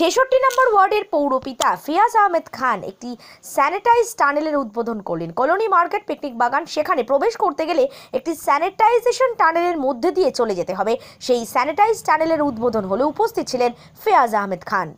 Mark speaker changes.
Speaker 1: ছেষট্টি নম্বর ওয়ার্ডের পৌরপিতা ফিয়াজ আহমেদ খান একটি স্যানিটাইজ টানেলের উদ্বোধন করলেন। কলোনি মার্কেট পিকনিক বাগান সেখানে প্রবেশ করতে গেলে একটি স্যানিটাইজেশন টানেলের মধ্যে দিয়ে চলে যেতে হবে। সেই স্যানিটাইজ টানেলের উদ্বোধন হলে উপস্থিত ছিলেন ফিয়াজ আহমেদ খান।